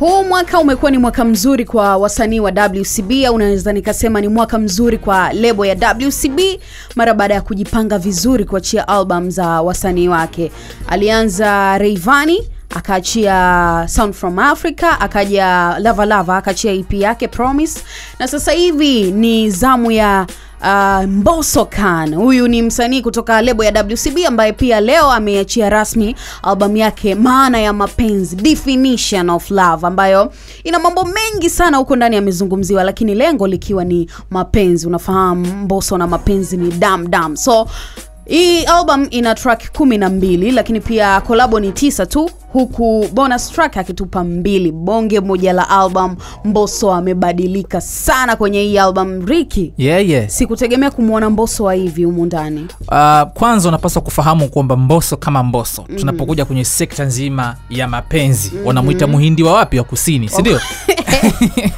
Huu mwaka umekuwa ni mwaka mzuri kwa wasanii wa WCB au unaweza nikasema ni mwaka mzuri kwa lebo ya WCB mara baada ya kujipanga vizuri kuachia album za wasanii wake. Alianza Rayvanny akaachia Sound from Africa, akaja Lavalava Lava akaachia EP yake Promise, na sasa hivi ni zamu ya Uh, Mbosso Khan. Huyu ni msanii kutoka lebo ya WCB ambaye pia leo ameachia rasmi albamu yake Maana ya Mapenzi, Definition of Love, ambayo ina mambo mengi sana huko ndani yamezungumziwa, lakini lengo likiwa ni mapenzi. Unafahamu mboso na mapenzi ni dam dam, so hii album ina track kumi na mbili lakini pia kolabo ni tisa tu huku bonus track akitupa mbili. Bonge moja la album mboso amebadilika sana kwenye hii album. Riki yeah, yeah. sikutegemea kumwona mboso wa hivi humu ndani. Uh, kwanza unapaswa kufahamu kwamba mboso kama mboso mm. tunapokuja kwenye sekta nzima ya mapenzi mm-hmm. wanamwita muhindi wa wapi wa kusini sindio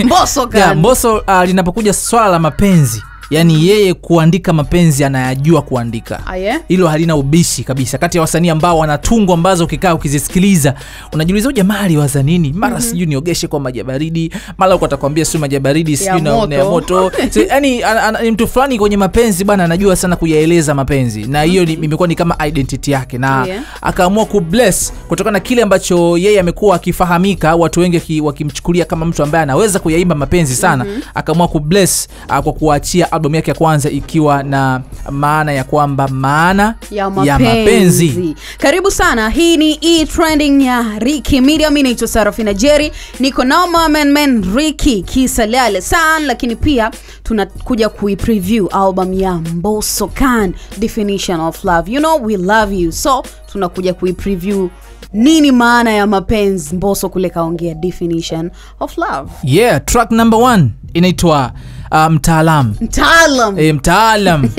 mboso yeah, kan mboso uh, linapokuja swala la mapenzi yaani yeye kuandika mapenzi anayajua kuandika Aye. hilo halina ubishi kabisa kati ya wasanii ambao wanatungwa ambazo ukikaa ukizisikiliza unajiuliza huyu jamaa aliwaza nini mara mm-hmm. sijui niogeshe kwa maji baridi mara uko atakwambia sio maji baridi sijui na ya moto so, yani ni mtu fulani kwenye mapenzi bana anajua sana kuyaeleza mapenzi na hiyo mm-hmm. imekuwa ni kama identity yake na Yeah. akaamua kubless kutokana na kile ambacho yeye amekuwa akifahamika watu wengi wakimchukulia kama mtu ambaye anaweza kuyaimba mapenzi sana mm-hmm. akaamua kubless uh, kwa kuachia albamu yake ya kwanza ikiwa na maana ya kwamba maana ya mapenzi. ya mapenzi. karibu sana. Hii ni e trending ya Ricky Media. Mi naitwa Sarafina Jerry niko na mamenmen Ricky Kisalale san. Lakini pia tunakuja kuipreview album ya mboso Khan Definition of Love. You know we love you. So tunakuja kuipreview nini maana ya mapenzi? Mboso kule kaongea definition of love. Yeah track number one inaitwa uh, mtaalam. Mtaalam. E, mtaalam.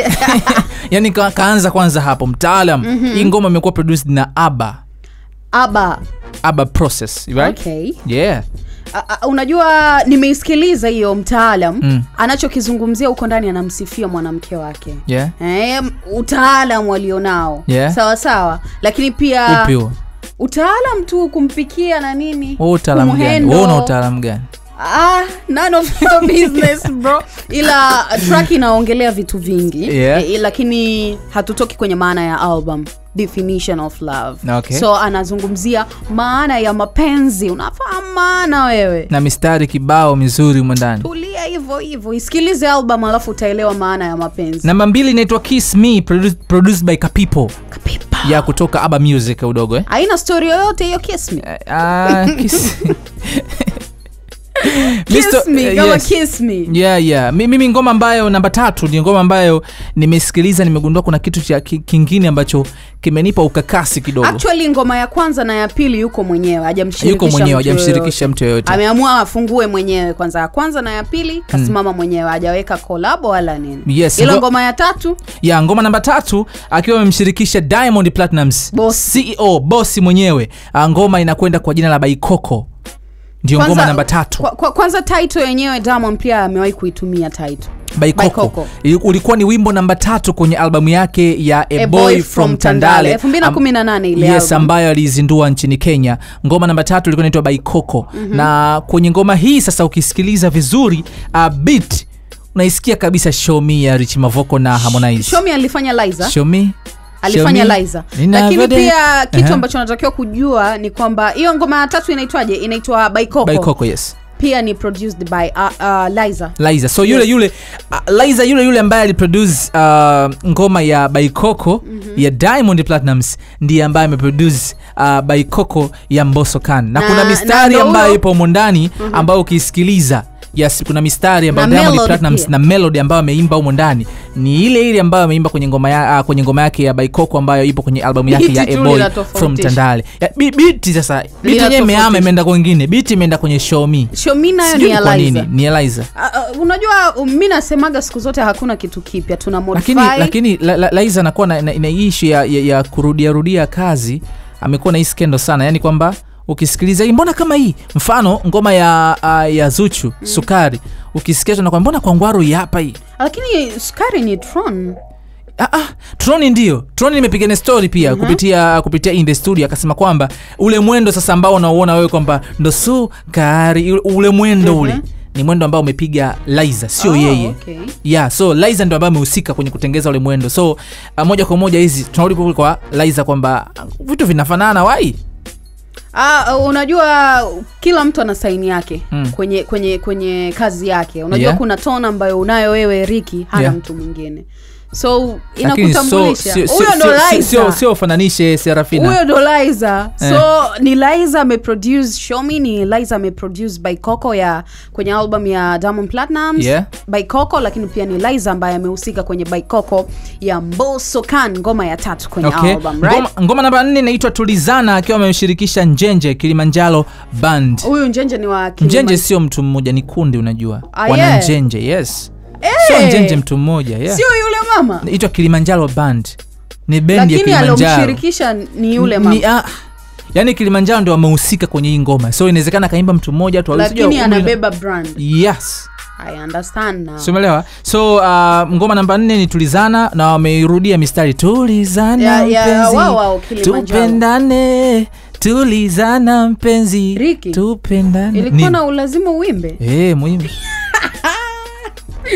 Yani ka, kaanza kwanza hapo mtaalam. Mm-hmm. hii ngoma imekuwa produced na aba aba aba process right? okay. Yeah. A- unajua nimeisikiliza hiyo mtaalam. Mm. anachokizungumzia huko ndani anamsifia mwanamke wake. Yeah. E, utaalam walionao Yeah. sawa sawa. Lakini pia upi huo utaalam tu kumpikia na nini? Wewe utaalamu gani? Wewe una utaalamu gani? Ah, none of your business bro. Ila track inaongelea vitu vingi Yeah. e, lakini hatutoki kwenye maana ya album definition of love. Okay. so anazungumzia maana ya mapenzi. Unafahamu maana wewe? Na mistari kibao mizuri humo ndani. Tulia hivo hivyo isikilize album alafu utaelewa maana ya mapenzi. Namba mbili inaitwa kiss me produced, produced by kapipo. Kapipa. Ya kutoka aba music udogo eh? haina story yoyote hiyo kiss me Uh, kiss- kiss me eh, yes. kiss me. Yeah, yeah. Mimi ngoma ambayo namba tatu ni ngoma ambayo nimesikiliza nimegundua kuna kitu cha kingine ambacho kimenipa ukakasi kidogo. Actually ngoma ya kwanza na ya pili yuko mwenyewe hajamshirikisha yuko mwenyewe ajamshirikisha hajamshirikisha mtu yoyote. Ameamua afungue mwenyewe kwanza ya kwanza na ya pili kasimama hmm, mwenyewe hajaweka kolabo wala nini. Yes, ilo ngoma ya tatu? Ya ngoma namba tatu akiwa amemshirikisha diamond platinums Boss. ceo bosi mwenyewe. Ah, ngoma inakwenda kwa jina la baikoko ndio ngoma namba tatu. kwa, kwa, kwanza title yenyewe Diamond pia amewahi kuitumia title. Baikoko. Ulikuwa ni wimbo namba tatu kwenye albamu yake ya a, boy, from tandale. 2018 ile yes ambayo aliizindua nchini kenya. Ngoma namba tatu ilikuwa inaitwa baikoko mm-hmm. na kwenye ngoma hii sasa ukisikiliza vizuri uh, beat unaisikia kabisa show me ya rich mavoko na harmonize. Shomi alifanya Liza. Show me alifanya. Liza. Lakini pia kitu ambacho natakiwa kujua ni kwamba hiyo ngoma ya tatu inaitwaje? Inaitwa Baikoko. Baikoko yes. Pia ni produced by uh, uh, Liza. Liza. So yule Yes. yule uh, liza yule yule ambaye aliproduce uh, ngoma ya baikoko mm-hmm. ya diamond platinums ndiye ambaye ameproduce uh, baikoko ya mboso kan na, Na- kuna na mistari na ambayo ipo humo ndani mm-hmm. ambayo ukiisikiliza yes kuna mistari ambayo diamond melody na melody ambayo ameimba humo ndani. Ni ile ile ambayo ameimba kwenye ngoma ya, uh, kwenye ngoma yake ya baikoko ambayo ipo kwenye albamu yake ya eboy from tandale. Biti sasa. Biti yenyewe imeama imeenda kwengine biti imeenda kwenye show me. Shomi nayo ni Eliza. nini ni eliza. Uh, uh, unajua um, mimi nasemaga siku zote hakuna kitu kipya. Tuna modify. Lakini lakini la, la, laiza anakuwa na, na, na issue ya, ya, ya kurudia rudia kazi. Amekuwa na hii skendo sana. Yani kwamba ukisikiliza hii mbona kama hii? Mfano ngoma ya uh, ya zuchu mm. sukari. Ukisikia tunakwambia mbona kwa ngwaru hii hapa hii? Lakini sukari ni tron. Ah, ah, troni ndio. Troni nimepigana story pia kupitia kupitia in the studio akasema kwamba ule mwendo sasa ambao unauona wewe kwamba ndo sukari ule- mwendo ule ni mwendo ambao umepiga liza sio Oh, yeye. okay. yeah so liza ndio ambaye amehusika kwenye kutengeza ule mwendo. So uh, moja kwa moja hizi tunarudi kwa liza kwamba vitu vinafanana wai Ah, unajua kila mtu ana saini yake Mm. kwenye kwenye kwenye kazi yake unajua Yeah. kuna tone ambayo unayo wewe riki hana Yeah. mtu mwingine so so inakutambulisha huyo sio- ndo sio- sio ufananishe serafina huyo ndo liza Eh. so ni liza ameproduce shomi ni liza ameproduce by coco ya kwenye album ya diamond platinum Yeah. by coco lakini pia ni liza ambaye amehusika kwenye by coco ya mboso kan ngoma ya tatu kwenye Okay. album right ngoma, ngoma namba nne inaitwa tulizana akiwa amemshirikisha njenje kilimanjaro band huyu njenje ni wa Kilimanjaro. njenje sio mtu mmoja ni kundi unajua Ah, wana yeah. njenje yes Eh, sio njenje mtu mmoja yeah. sio yule mama. Itwa kilimanjaro band. Ni bendi ya lakini alomshirikisha ni yule mama. Ni, ah, yani kilimanjaro ndo amehusika kwenye hii ngoma. So inawezekana akaimba mtu mmoja tu lakini anabeba brand. Yes. I understand now. Siumeelewa so uh, ngoma namba nne ni tulizana na wameirudia mistari tulizana Ya- ya- mpenzi. wow, wow, tupendane tulizana mpenzi. Riki, tupendane. Ilikuwa na ulazima uimbe? Hey, muhimu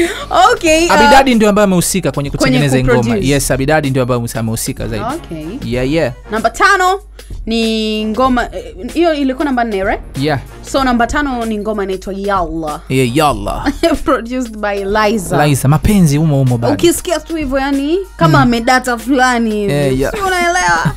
okay uh, abidadi ndio ambaye amehusika kwenye kutengeneza ngoma yes abidadi ndio ambaye amehusika zaidi. Okay. Yeah yeah. Namba tano ni ngoma eh, hiyo ilikuwa namba nne right? Yeah. So namba tano ni ngoma inaitwa yalla. Yeah yalla. Produced by liza. Liza, mapenzi umo umo bado. Ukisikia tu hivyo yani kama amedata fulani Eh, yeah. si unaelewa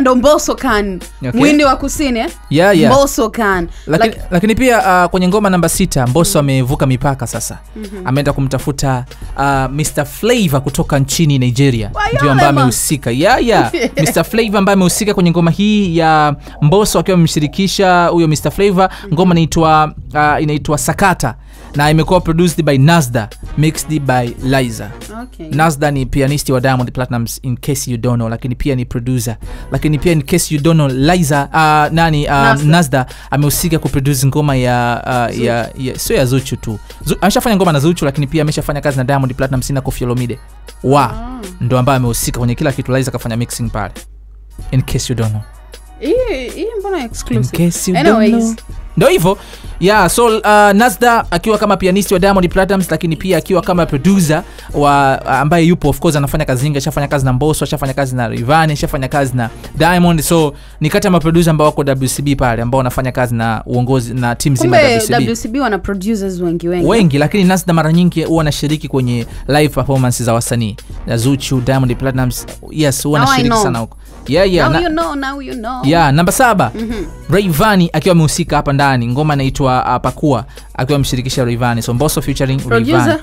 ndo mboso kan Okay. mwindi wa kusini eh? yeah yeah mboso kan lakini, lakini pia uh, kwenye ngoma namba sita mboso mm. amevuka mipaka sasa mm-hmm. ameenda kumtafuta uh, mr flavo kutoka nchini nigeria ndio ambaye amehusika yeah, yeah. mr flavor ambaye amehusika kwenye ngoma hii ya mboso akiwa amemshirikisha huyo mr flavor ngoma inaitwa uh, inaitwa sakata na imekuwa produced by nasda mixed by liza. Okay. nasda ni pianisti wa diamond platinums in case you don't know lakini pia ni producer. Lakini pia in case you don't know liza uh, nani uh, Nasda. nasda, amehusika kuproduce ngoma ya, uh, ya, ya sio ya zuchu tu. Zu, ameshafanya ngoma na zuchu lakini pia ameshafanya kazi na diamond platinums na kofi olomide. Wa oh. ndo ambaye amehusika kwenye kila kitu. Liza akafanya mixing pale. In case you don't know. Hii hii mbona in exclusive case you Anyways. don't know ndo hivyo. Yeah so uh, nasda akiwa kama pianisti wa diamond platams lakini pia akiwa kama producer wa ambaye yupo of course anafanya kazi nyingi ashafanya kazi na mboso ashafanya kazi na rivani ashafanya kazi na diamond. So ni kati ya maproduse ambao wako wcb pale ambao wanafanya kazi na uongozi na timu zima wcb wcb wana producers wengi wengi. Wengi lakini nasda mara nyingi huwa anashiriki kwenye live performance za wasanii. Na zuchu diamond platams yes huwa anashiriki sana huko yeah, yeah, now na- you know now you know ya namba saba Mhm. Rayvanny akiwa amehusika hapa ndani ngoma anaitwa uh, pakua akiwa amshirikisha Rayvanny so Mbosso featuring? Rayvanny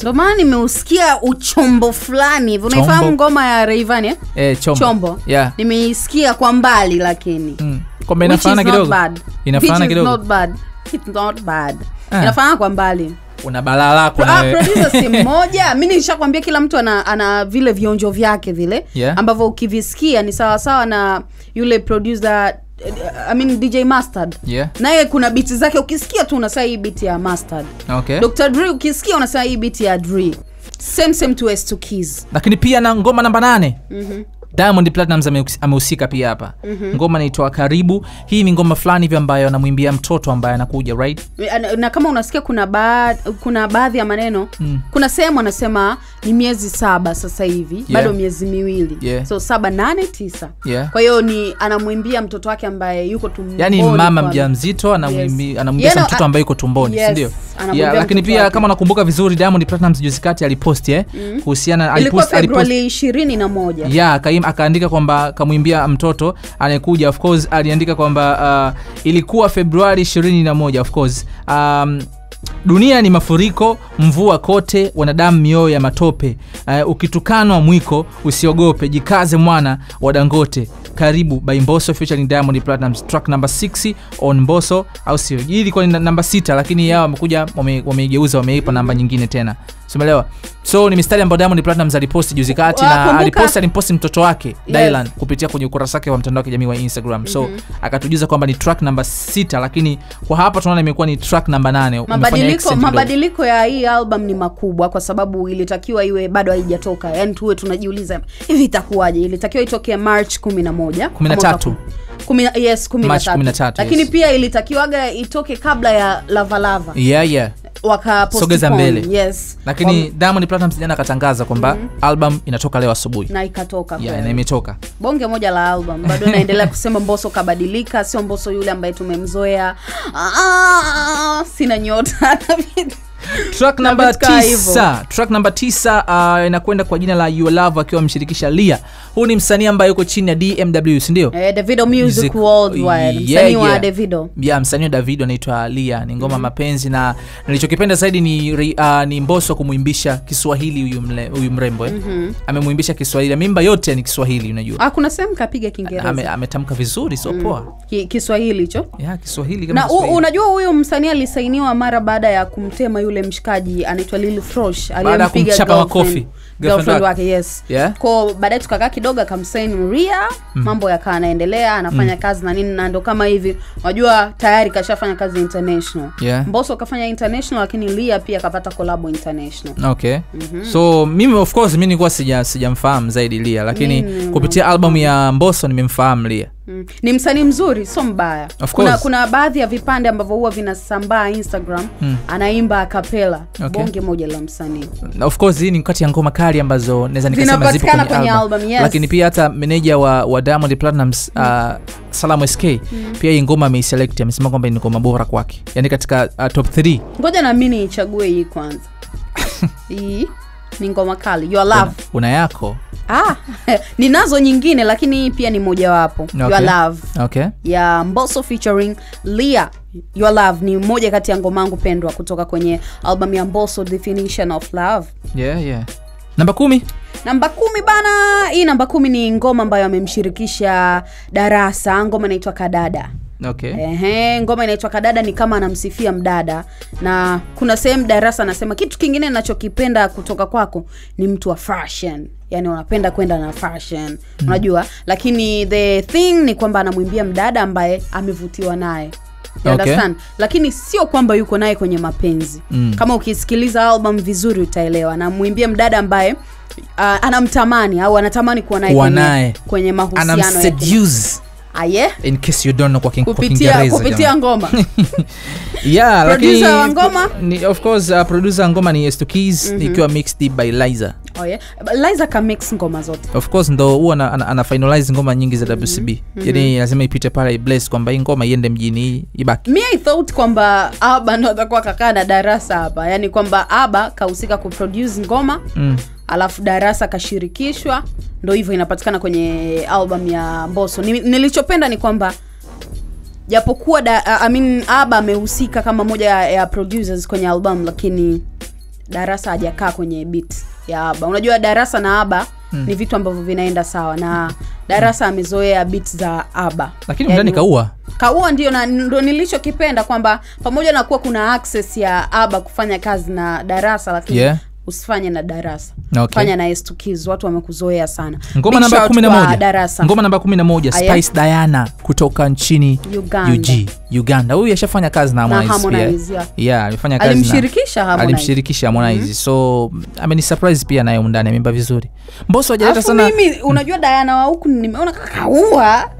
ndo maana nimeusikia uchombo fulani hivi unaifahamu ngoma ya Rayvanny eh? eh, chombo, chombo yeah nimeisikia kwa mbali lakini mm. kwamba inafanana kidogo. Inafanana kidogo. not bad. It's not bad. Ah. inafanana kwa mbali una balaa lako ah, producer si mmoja. Mi nishakwambia kila mtu ana, ana vile vionjo vyake vile. Yeah. ambavyo ukivisikia ni sawasawa na yule producer eh, I mean dj mustard. Yeah. Naye kuna biti zake ukisikia tu unasaa hii biti ya mustard. Okay. Dr dre ukisikia unasaa hii biti ya dre. Same same to s to keys. Lakini pia na ngoma namba nane. Mhm. Diamond platinums amehusika pia hapa mm-hmm. ngoma naitwa karibu hii ni ngoma fulani hivyo ambayo anamwimbia mtoto ambaye anakuja right na, na kama unasikia kuna ba, kuna baadhi ya maneno Mm. kuna sehemu anasema ni miezi saba sasa hivi yeah. bado miezi miwili Yeah. so saba nane tisa yeah kwa hiyo ni anamwimbia mtoto wake ambaye yuko tumboni yani mama mja mzito anamwimbia Yes. Yeah, no, mtoto ambaye yuko tumboni Yes, sindio yeah, lakini pia kama nakumbuka vizuri diamond platinums juzi kati aliposti eh, kuhusiana ilikuwa alipost- februari akaim- akaandika kwamba kamwimbia mtoto anayekuja of course aliandika kwamba uh, ilikuwa februari 21 of course. Um, dunia ni mafuriko mvua kote wanadamu mioyo ya matope. Uh, ukitukanwa mwiko usiogope. Jikaze mwana wa dangote. Karibu by mboso diamond platinums track number 6 on mboso au sio? Ilikuwa ni namba 6 lakini yao wamekuja wame- wameigeuza wameipa namba nyingine tena simeelewa so ni mistari ambayo diamond Platnumz aliposti juzi kati na aliposti alimposti mtoto wake Yes. dylan kupitia kwenye ukurasa wake wa mtandao wa kijamii wa instagram so akatujuza kwamba ni track namba sita lakini kwa hapa tunaona imekuwa ni track namba nane mabadiliko mabadiliko ya hii album ni makubwa kwa sababu ilitakiwa iwe bado haijatoka yani tuwe tunajiuliza hivi itakuwaje ilitakiwa itoke march 11 Kumi na tatu. Kumi yes, kumi na March tatu. 13, lakini yes. pia ilitakiwaga itoke kabla ya lavalava yeah, yeah. Waka Sogeza postpone, mbele. yes. Lakini diamond platinum jana akatangaza kwamba mm-hmm. album inatoka leo asubuhi. Na ikatoka yeah, na imetoka. Bonge moja la album. Bado naendelea kusema mboso kabadilika sio mboso yule ambaye tumemzoea. Ah, sina nyota track number namba vitu kaa hivyo. tisa track number tisa uh, inakwenda kwa jina la your love akiwa amshirikisha lia huu ni msanii ambaye yuko chini ya dmw si ndio? eh, davido music, Music- worldwide Yeah, msanii wa yeah. davido Yeah, msanii wa davido anaitwa lia ni ngoma mm -hmm. mapenzi na nilichokipenda zaidi ni, uh, ni mboso kumwimbisha kiswahili huyu huyu mrembo eh? Mm -hmm. amemwimbisha kiswahili Mimba yote ni kiswahili unajua ah, kuna sehemu kapiga kiingereza Ame- ametamka vizuri sio poa Mm. Ki, kiswahili hicho ya kiswahili kama na Kiswahili. unajua huyu msanii alisainiwa mara baada ya kumtema yule mshikaji anaitwa lil frosh ya aliyempiga makofi. Girlfriend wake. yes Yeah? ko baadaye tukakaa kidogo akamsaini ria mambo yakaa anaendelea anafanya mm. kazi na nini na ndo kama hivi unajua tayari kashafanya kazi international Yeah. mboso kafanya international lakini lia pia akapata kolabo international okay mm-hmm. so mimi of course mi nilikuwa sija sijamfahamu zaidi lia lakini mm, kupitia albamu ya mboso nimemfahamu lia Mm. ni msanii mzuri sio mbaya kuna, kuna baadhi ya vipande ambavyo huwa vinasambaa instagram Mm. anaimba akapela Okay. bonge moja la msanii of course hii ni kati ya ngoma kali ambazo naweza nikasema zipo kwenye, kwenye album. album, yes. lakini pia hata meneja wa, wa diamond platinums uh, Salam sk mm. pia hii ngoma ameiselect amesema kwamba ni ngoma bora kwake yani katika uh, top 3 ngoja na mimi niichague hii kwanza hii ni ngoma kali your love una, una yako ah, ninazo nyingine lakini hii pia ni mojawapo Okay. your love okay ya mboso featuring lia your love ni moja kati ya ngoma yangu pendwa kutoka kwenye album ya mboso definition of love yeah, yeah. Namba kumi. Namba kumi bana hii namba kumi ni ngoma ambayo amemshirikisha darasa. Ngoma inaitwa kadada. Okay. Ehe, ngoma inaitwa kadada ni kama anamsifia mdada. Na kuna sehemu darasa anasema kitu kingine nachokipenda kutoka kwako ni mtu wa fashion. Yani unapenda kwenda na fashion. Mm. unajua? Lakini the thing ni kwamba anamwimbia mdada ambaye amevutiwa naye You Okay. understand? lakini sio kwamba yuko naye kwenye mapenzi. Mm. kama ukisikiliza album vizuri utaelewa. Namwimbia mdada ambaye uh, anamtamani au anatamani kuwa naye kwenye, kwenye mahusiano aye. In case you don't know kwa, kin, kwa kupitia kiingereza kupitia ngoma. Yeah, Producer lakini- wa ngoma? ni, of course uh, producer ngoma ni Estokis ikiwa mixed by Liza oh, yeah. liza ngoma zote. Of course ndo huwa ana, ana, ana finalize ngoma nyingi za WCB yani lazima ipite pale bless kwamba hii ngoma iende mjini hii ibaki. Mi i thought kwamba aba ndo atakuwa kakaa na darasa hapa. Yani kwamba aba kahusika kuproduce ngoma mm. alafu darasa kashirikishwa ndo hivyo inapatikana kwenye album ya mboso Ni, nilichopenda ni kwamba japokuwa da, I mean, aba amehusika kama moja ya, ya producers kwenye album lakini darasa hajakaa kwenye beat ya aba unajua darasa na aba mm. ni vitu ambavyo vinaenda sawa na darasa amezoea bit za aba lakini yani, kaua kaua ndio na ndo nilichokipenda kwamba pamoja na kuwa kuna access ya aba kufanya kazi na darasa lakini Yeah. Usifanye na darasa. Okay. fanya na estukiz watu wamekuzoea sana. Ngoma Big namba shout kumi na kwa moja. darasa. Ngoma namba kumi na moja Aya. Spice Diana kutoka nchini Uganda. UG Uganda. Huyu ashafanya kazi na Harmonize yeah. yeah alifanya kazi na- Alimshirikisha Harmonize. alimshirikisha Harmonize. So ameni surprise pia naye undani ameimba vizuri. Mboso hajaleta sana mimi unajua Diana wa huku nimeona kaua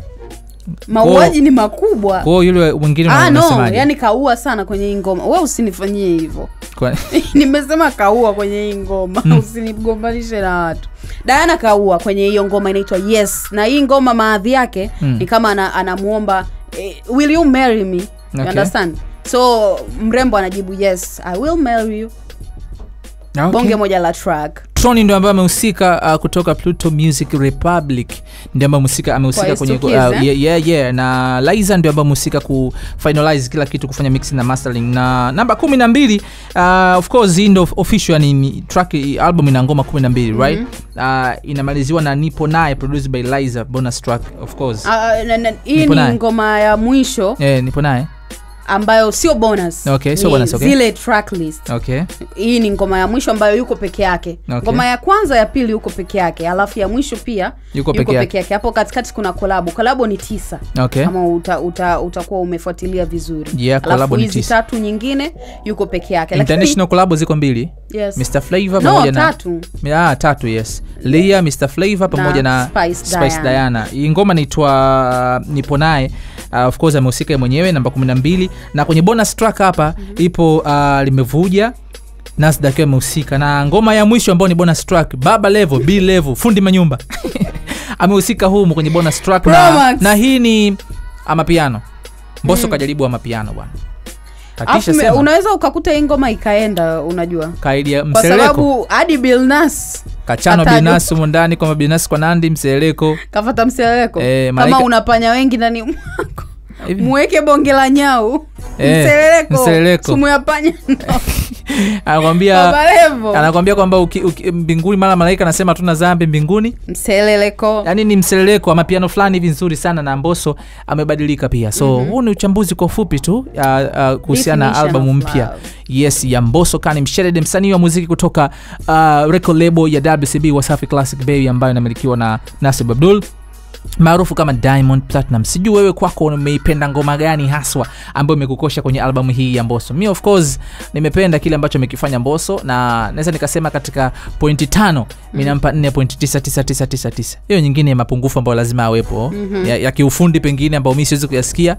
mauaji ni makubwa. kwa yule mwingine ah, no yani kaua sana kwenye hii ngoma. We usinifanyie hivyo. Nimesema kaua kwenye hii ngoma. Usinigombanishe na watu. Dayana kaua kwenye hiyo ngoma inaitwa yes. Na hii ngoma maadhi yake Mm. ni kama ana- anamwomba eh, will you marry me? Okay. you understand? So mrembo anajibu yes i will marry you. Okay. bonge moja la track Troni ndio ambaye amehusika uh, kutoka Pluto Music Republic. Ndio ambaye amehusika amehusika kwenye uh, eh? yeah, yeah, yeah. na Liza ndio ambaye amehusika ku finalize kila kitu kufanya mixing na mastering. Na namba kumi na mbili uh, of course hii ndio official ni, track album ina ngoma kumi na mbili right? Uh, inamaliziwa na nipo naye produced by Liza bonus track of course. Uh, na- na- hii ni ngoma ya mwisho. Eh, nipo naye ambayo sio bonus. Okay, sio bonus, okay. zile track list. Okay. Hii ni ngoma ya mwisho ambayo yuko peke yake. Okay. ngoma ya kwanza ya pili yuko peke yake alafu ya mwisho pia Yuko peke yake. hapo katikati kuna kolabo kolabo ni tisa. Okay. kama uta, uta, utakuwa umefuatilia vizuri. Yeah, alafu hizi tatu nyingine yuko peke yake. International lakini... ziko mbili. Yes. mr flavor no, pamoja na ah, tatu yes. Lia mr flavor pamoja na, Spice Spice Diana. diana. Hii ngoma naitwa Niponaye nipo naye uh, of course amehusika yeye mwenyewe namba 12 na kwenye bonus track hapa mm-hmm. ipo uh, limevuja nasda akiwa amehusika. Na ngoma ya mwisho ambayo ni bonus track baba level b level fundi manyumba. Amehusika humu kwenye bonus track. Na, na hii ni amapiano. Mboso mm. kajaribu amapiano bwana. Me- unaweza ukakuta hii ngoma ikaenda unajua. Kaidia kwa sababu hadi bilnas kachano bilnas humu ndani kwamba bilnas kwa nandi mseleko kafata mseleko e, kama unapanya wengi ndani mwako Mweke bonge la nyau. Eh, mseleleko. mseleleko. sumu ya panya anakwambia anakwambia kwamba mbinguni mara malaika anasema hatuna dhambi mbinguni. Mseleleko. Yaani ni mseleleko ama piano fulani hivi nzuri sana na mboso amebadilika pia. So mm-hmm. huu ni uchambuzi kwa ufupi tu uh, uh, kuhusiana na albamu mpya. yes ya mboso kani msherede msanii wa muziki kutoka uh, record label ya wcb wasafi classic bay ambayo inamilikiwa na nasib abdul maarufu kama diamond platinum. Sijui wewe kwako umeipenda ngoma gani haswa ambayo imekukosha kwenye albamu hii ya mboso mi of course nimependa kile ambacho amekifanya mboso na naweza nikasema katika pointi tano minampa 4.99999 hiyo nyingine ya mapungufu ambayo lazima awepo mm-hmm. ya, ya kiufundi pengine ambayo mi siwezi kuyasikia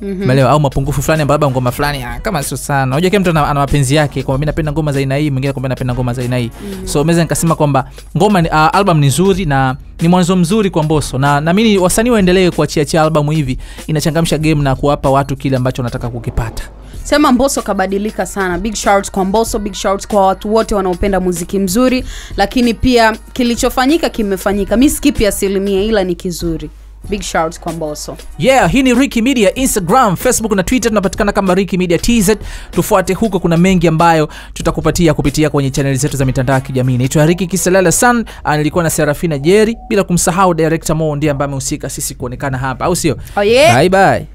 mm-hmm. melewa au mapungufu fulani ambayo labda ngoma fulani ah, kama sio sana. Unajua kila mtu ana, ana mapenzi yake. Kwamba mi napenda ngoma za aina hii mwingine kwamba napenda ngoma za aina hii. Mm-hmm. so meza nikasema kwamba ngoma ni, uh, album ni nzuri na ni mwanzo mzuri kwa mboso na naamini wasanii waendelee kuachiachia albamu hivi inachangamsha game na kuwapa watu kile ambacho wanataka kukipata. Sema mboso kabadilika sana. Big shouts kwa mboso big shouts kwa watu wote wanaopenda muziki mzuri. Lakini pia kilichofanyika kimefanyika. Mi skipi asilimia ila ni kizuri big shouts kwa yeah hii ni Ricky media instagram facebook na twitter. Tunapatikana kama Ricky media tz tufuate huko kuna mengi ambayo tutakupatia kupitia kwenye chaneli zetu za mitandao ya kijamii. Naitwa riki kiselala san ah, nilikuwa na serafina jeri bila kumsahau director mo ndiye ambaye amehusika sisi kuonekana hapa au sio? Oh, yeah. bye bye